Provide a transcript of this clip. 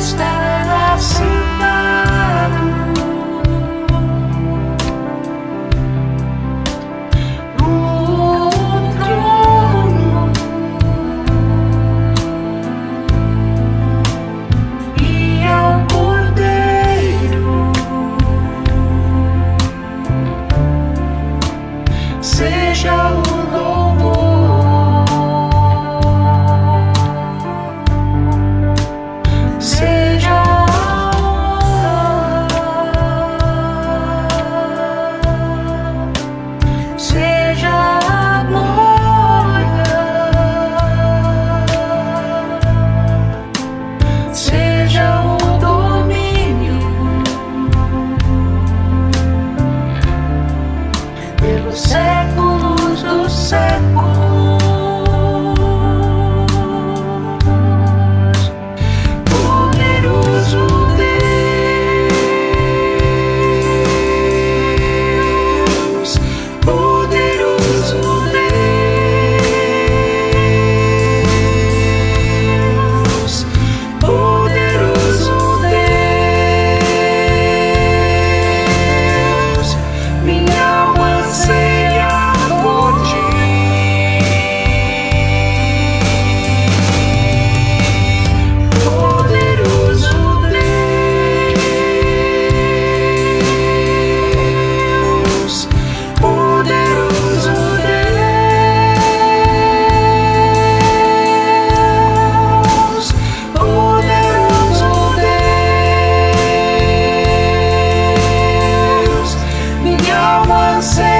stop. say